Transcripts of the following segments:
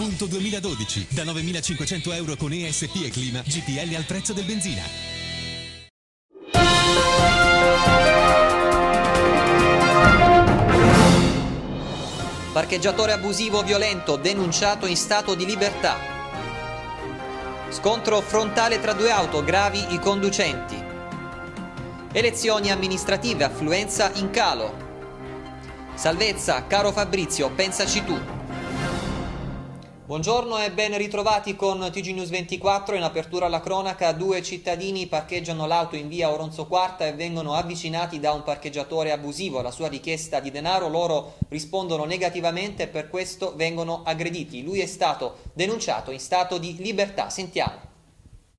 Punto 2012. Da 9.500 euro con ESP e Clima. GPL al prezzo del benzina. Parcheggiatore abusivo violento denunciato in stato di libertà. Scontro frontale tra due auto, gravi i conducenti. Elezioni amministrative, affluenza in calo. Salvezza, caro Fabrizio, pensaci tu. Buongiorno e ben ritrovati con TG News 24. In apertura alla cronaca, due cittadini parcheggiano l'auto in via Oronzo Quarta e vengono avvicinati da un parcheggiatore abusivo. Alla sua richiesta di denaro loro rispondono negativamente e per questo vengono aggrediti. Lui è stato denunciato in stato di libertà. Sentiamo.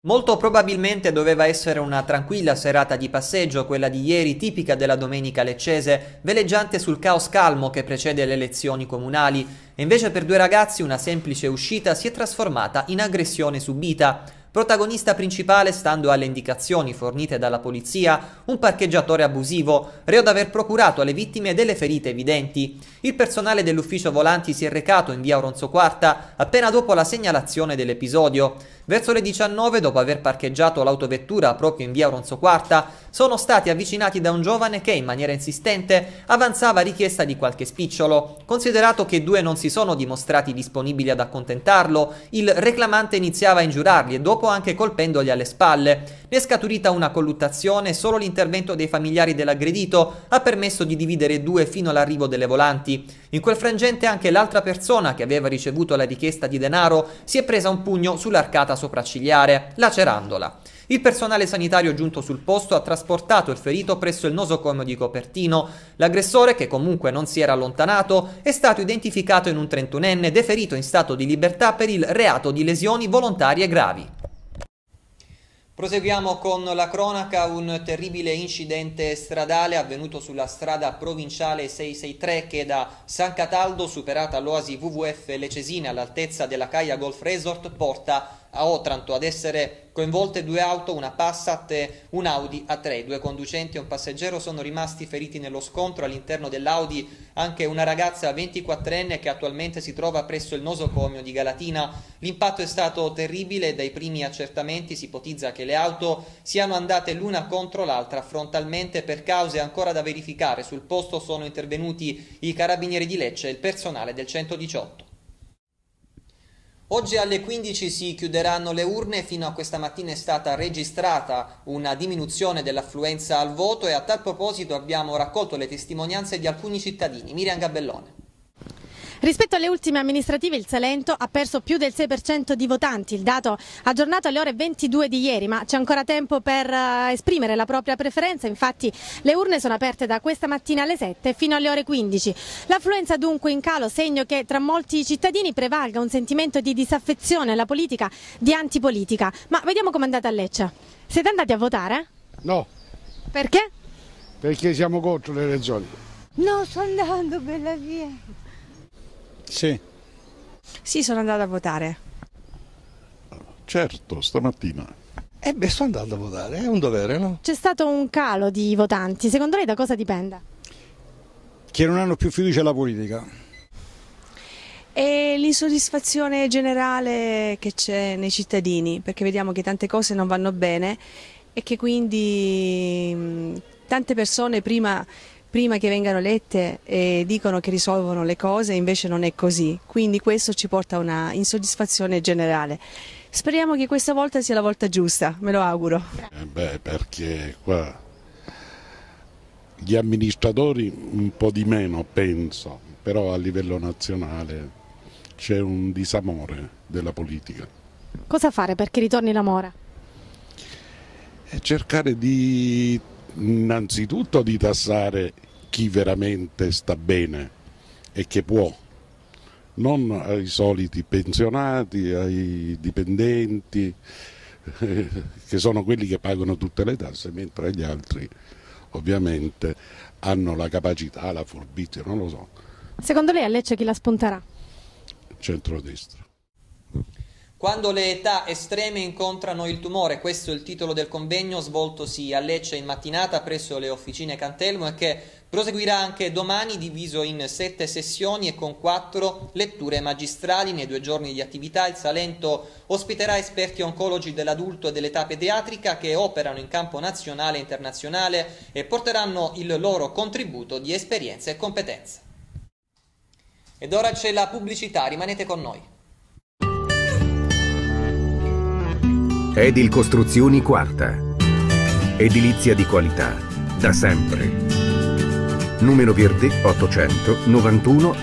Molto probabilmente doveva essere una tranquilla serata di passeggio, quella di ieri tipica della domenica leccese, veleggiante sul caos calmo che precede le elezioni comunali, e invece per due ragazzi una semplice uscita si è trasformata in aggressione subita. Protagonista principale, stando alle indicazioni fornite dalla polizia, un parcheggiatore abusivo, reo d'aver procurato alle vittime delle ferite evidenti. Il personale dell'ufficio volanti si è recato in via Oronzo Quarta appena dopo la segnalazione dell'episodio. Verso le 19, dopo aver parcheggiato l'autovettura proprio in via Oronzo Quarta, sono stati avvicinati da un giovane che in maniera insistente avanzava richiesta di qualche spicciolo. Considerato che due non si sono dimostrati disponibili ad accontentarlo, il reclamante iniziava a ingiurarli e dopo anche colpendoli alle spalle. Ne è scaturita una colluttazione e solo l'intervento dei familiari dell'aggredito ha permesso di dividere due fino all'arrivo delle volanti. In quel frangente anche l'altra persona che aveva ricevuto la richiesta di denaro si è presa un pugno sull'arcata sopraccigliare, lacerandola. Il personale sanitario giunto sul posto ha trasportato il ferito presso il nosocomio di Copertino. L'aggressore, che comunque non si era allontanato, è stato identificato in un 31enne deferito in stato di libertà per il reato di lesioni volontarie gravi. Proseguiamo con la cronaca, un terribile incidente stradale avvenuto sulla strada provinciale 663 che da San Cataldo, superata l'oasi WWF Lecesine all'altezza della Caia Golf Resort, porta a Otranto ad essere coinvolte due auto, una Passat e un Audi A3. Due conducenti e un passeggero sono rimasti feriti nello scontro. All'interno dell'Audi anche una ragazza 24enne che attualmente si trova presso il nosocomio di Galatina. L'impatto è stato terribile e dai primi accertamenti si ipotizza che le auto siano andate l'una contro l'altra frontalmente per cause ancora da verificare. Sul posto sono intervenuti i carabinieri di Lecce e il personale del 118. Oggi alle 15 si chiuderanno le urne, fino a questa mattina è stata registrata una diminuzione dell'affluenza al voto e a tal proposito abbiamo raccolto le testimonianze di alcuni cittadini. Miriam Gabellone. Rispetto alle ultime amministrative il Salento ha perso più del 6% di votanti, il dato aggiornato alle ore 22 di ieri, ma c'è ancora tempo per uh, esprimere la propria preferenza, infatti le urne sono aperte da questa mattina alle 7 fino alle ore 15. L'affluenza dunque in calo, segno che tra molti cittadini prevalga un sentimento di disaffezione alla politica, di antipolitica. Ma vediamo com'è andata a Lecce. Siete andati a votare? No. Perché? Perché siamo contro le elezioni. No, sto andando per la via. Sì. Sì, sono andata a votare. Certo, stamattina. Eh beh, sto andando a votare, è un dovere, no? C'è stato un calo di votanti, secondo lei da cosa dipende? Che non hanno più fiducia alla politica. E l'insoddisfazione generale che c'è nei cittadini, perché vediamo che tante cose non vanno bene e che quindi tante persone prima prima che vengano elette eh, dicono che risolvono le cose, invece non è così. Quindi questo ci porta a una insoddisfazione generale. Speriamo che questa volta sia la volta giusta, me lo auguro. Eh beh, perché qua gli amministratori un po' di meno, penso, però a livello nazionale c'è un disamore della politica. Cosa fare perché ritorni l'amore? E cercare di innanzitutto di tassare chi veramente sta bene e che può, non ai soliti pensionati, ai dipendenti, che sono quelli che pagano tutte le tasse, mentre gli altri ovviamente hanno la capacità, la furbizia, non lo so. Secondo lei a Lecce chi la spunterà? Centrodestra. Quando le età estreme incontrano il tumore, questo è il titolo del convegno svoltosi a Lecce in mattinata presso le officine Cantelmo e che Proseguirà anche domani diviso in sette sessioni e con quattro letture magistrali. Nei due giorni di attività il Salento ospiterà esperti oncologi dell'adulto e dell'età pediatrica che operano in campo nazionale e internazionale e porteranno il loro contributo di esperienza e competenze. Ed ora c'è la pubblicità, rimanete con noi. Edil Costruzioni Quarta. Edilizia di qualità, da sempre. Numero verde 800 91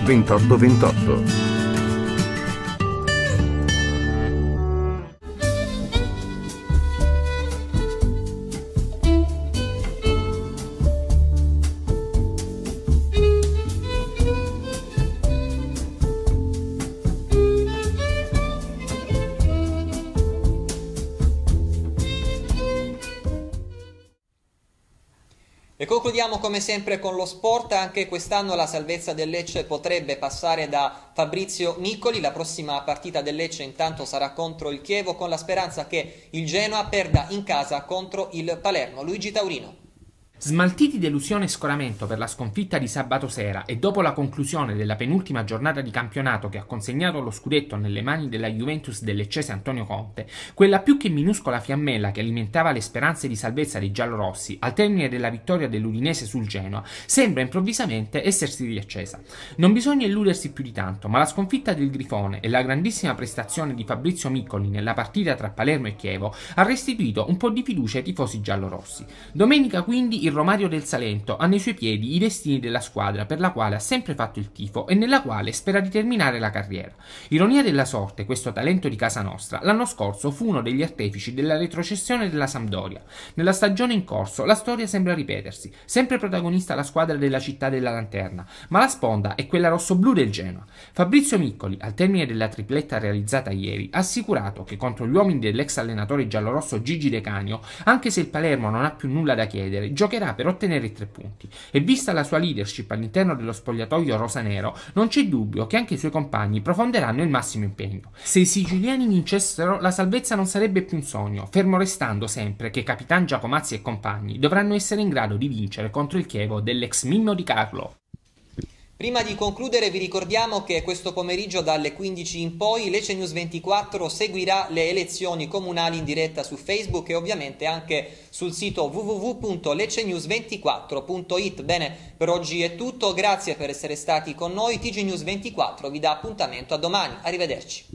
E concludiamo come sempre con lo sport, anche quest'anno la salvezza del Lecce potrebbe passare da Fabrizio Niccoli, la prossima partita del Lecce intanto sarà contro il Chievo con la speranza che il Genoa perda in casa contro il Palermo. Luigi Taurino. Smaltiti delusione e scoramento per la sconfitta di sabato sera e dopo la conclusione della penultima giornata di campionato che ha consegnato lo scudetto nelle mani della Juventus dell'eccese Antonio Conte, quella più che minuscola fiammella che alimentava le speranze di salvezza dei giallorossi al termine della vittoria dell'Udinese sul Genoa sembra improvvisamente essersi riaccesa. Non bisogna illudersi più di tanto, ma la sconfitta del Grifone e la grandissima prestazione di Fabrizio Miccoli nella partita tra Palermo e Chievo ha restituito un po' di fiducia ai tifosi giallorossi. Domenica quindi il Romario del Salento ha nei suoi piedi i destini della squadra per la quale ha sempre fatto il tifo e nella quale spera di terminare la carriera. Ironia della sorte, questo talento di casa nostra, l'anno scorso fu uno degli artefici della retrocessione della Sampdoria. Nella stagione in corso la storia sembra ripetersi, sempre protagonista la squadra della città della lanterna, ma la sponda è quella rossoblù del Genoa. Fabrizio Miccoli, al termine della tripletta realizzata ieri, ha assicurato che contro gli uomini dell'ex allenatore giallorosso Gigi De Canio, anche se il Palermo non ha più nulla da chiedere, giocherà giocherà per ottenere i tre punti e vista la sua leadership all'interno dello spogliatoio rosanero non c'è dubbio che anche i suoi compagni profonderanno il massimo impegno. Se i siciliani vincessero la salvezza non sarebbe più un sogno, fermo restando sempre che Capitan Giacomazzi e compagni dovranno essere in grado di vincere contro il Chievo dell'ex Mimmo di Carlo. Prima di concludere vi ricordiamo che questo pomeriggio dalle 15 in poi Lecce News 24 seguirà le elezioni comunali in diretta su Facebook e ovviamente anche sul sito www.leccenews24.it. Bene, per oggi è tutto, grazie per essere stati con noi, TG News 24 vi dà appuntamento a domani, arrivederci.